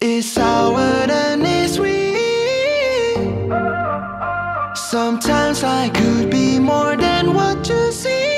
It's sour and it's sweet. Sometimes I could be more than what you see.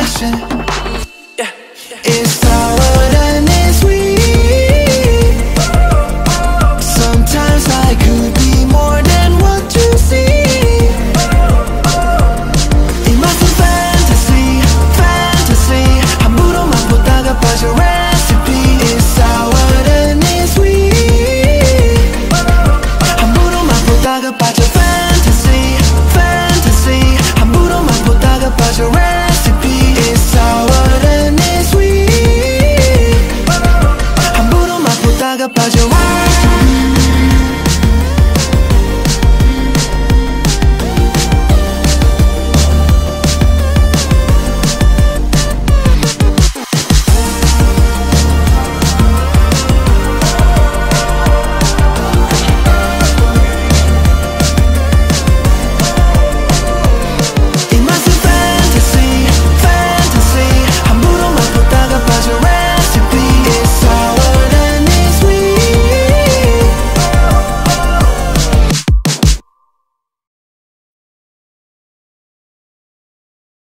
attention about your